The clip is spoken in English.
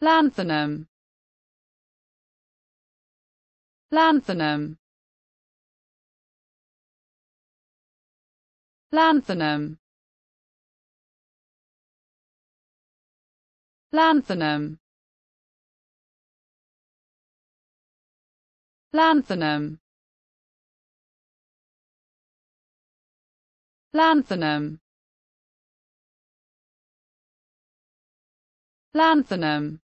lanthanum. Lanthanum. Lanthanum. Lanthanum. Lanthanum. Lanthanum. Lanthanum.